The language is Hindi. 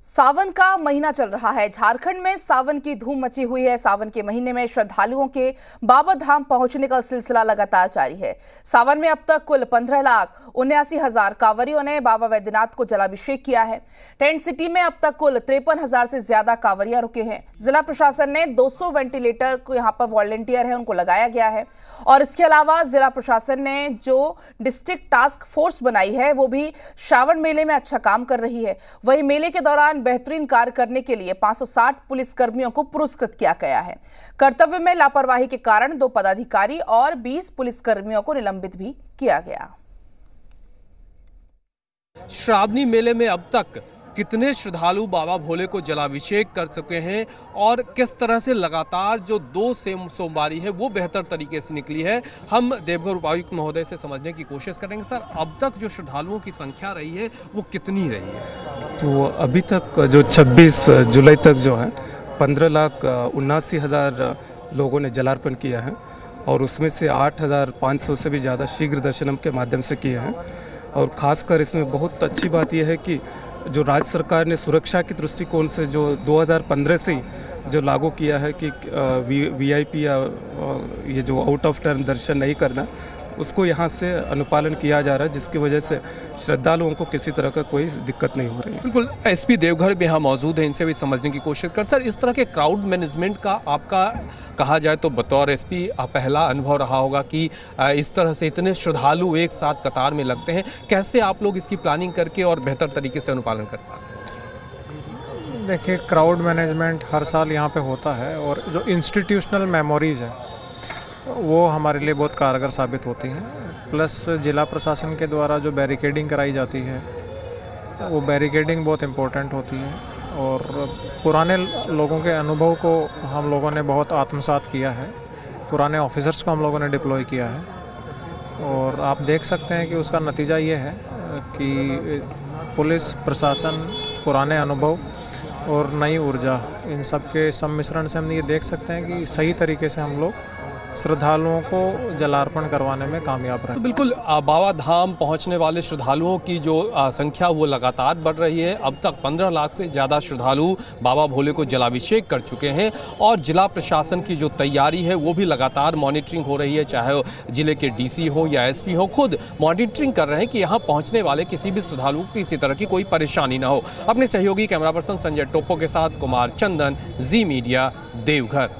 सावन का महीना चल रहा है। झारखंड में सावन की धूम मची हुई है। सावन के महीने में श्रद्धालुओं के बाबा धाम पहुँचने का सिलसिला लगातार जारी है। सावन में अब तक कुल पंद्रह लाख उन्यासी हज़ार कांवरियों ने बाबा वैद्यनाथ को जलाभिषेक किया है। टेंट सिटी में अब तक कुल तिरपन हज़ार से ज़्यादा कांवरिया रुके हैं। जिला प्रशासन ने 200 वेंटिलेटर को यहाँ पर वॉलेंटियर है, उनको लगाया गया है। और इसके अलावा जिला प्रशासन ने जो डिस्ट्रिक्ट टास्क फोर्स बनाई है, वो भी श्रावण मेले में अच्छा काम कर रही है। वही मेले के दौरान बेहतरीन कार्य करने के लिए 560 पुलिस कर्मियों को पुरस्कृत किया गया है। कर्तव्य में लापरवाही के कारण दो पदाधिकारी और 20 पुलिस कर्मियों को निलंबित भी किया गया। श्रावणी मेले में अब तक कितने श्रद्धालु बाबा भोले को जलाभिषेक कर चुके हैं और किस तरह से लगातार जो दो सेम सोमवारी है, वो बेहतर तरीके से निकली है, हम देवघर उपायुक्त महोदय से समझने की कोशिश करेंगे। सर, अब तक जो श्रद्धालुओं की संख्या रही है, वो कितनी रही है? तो अभी तक जो 26 जुलाई तक जो है, पंद्रह लाख उन्नासी हज़ार लोगों ने जलार्पण किया है और उसमें से आठ हज़ार पाँच सौ से भी ज़्यादा शीघ्र दर्शनम के माध्यम से किए हैं। और ख़ासकर इसमें बहुत अच्छी बात यह है कि जो राज्य सरकार ने सुरक्षा के दृष्टिकोण से जो 2015 से जो लागू किया है कि वी आई पी या ये जो आउट ऑफ़ टर्न दर्शन नहीं करना उसको यहाँ से अनुपालन किया जा रहा है जिसकी वजह से श्रद्धालुओं को किसी तरह का कोई दिक्कत नहीं हो रही है। बिल्कुल एसपी देवघर भी यहाँ मौजूद है इनसे भी समझने की कोशिश कर। सर इस तरह के क्राउड मैनेजमेंट का आपका कहा जाए तो बतौर एसपी पहला अनुभव रहा होगा कि इस तरह से इतने श्रद्धालु एक साथ कतार में लगते हैं। कैसे आप लोग इसकी प्लानिंग करके और बेहतर तरीके से अनुपालन कर पाते हैं? देखिए क्राउड मैनेजमेंट हर साल यहाँ पे होता है और जो इंस्टीट्यूशनल मेमोरीज़ है वो हमारे लिए बहुत कारगर साबित होती हैं। प्लस ज़िला प्रशासन के द्वारा जो बैरिकेडिंग कराई जाती है, वो बैरिकेडिंग बहुत इम्पोर्टेंट होती है। और पुराने लोगों के अनुभव को हम लोगों ने बहुत आत्मसात किया है। पुराने ऑफिसर्स को हम लोगों ने डिप्लॉय किया है। और आप देख सकते हैं कि उसका नतीजा ये है कि पुलिस, प्रशासन, पुराने अनुभव और नई ऊर्जा, इन सब के सम्मिश्रण से हम ये देख सकते हैं कि सही तरीके से हम लोग श्रद्धालुओं को जलार्पण करवाने में कामयाब रहे। तो बिल्कुल बाबा धाम पहुँचने वाले श्रद्धालुओं की जो संख्या वो लगातार बढ़ रही है। अब तक 15 लाख से ज़्यादा श्रद्धालु बाबा भोले को जलाभिषेक कर चुके हैं और जिला प्रशासन की जो तैयारी है वो भी लगातार मॉनिटरिंग हो रही है, चाहे ज़िले के डीसी हो या एसपी हो, खुद मॉनिटरिंग कर रहे हैं कि यहाँ पहुँचने वाले किसी भी श्रद्धालु को किसी तरह की कोई परेशानी ना हो। अपने सहयोगी कैमरा पर्सन संजय टोपो के साथ कुमार चंदन, जी मीडिया, देवघर।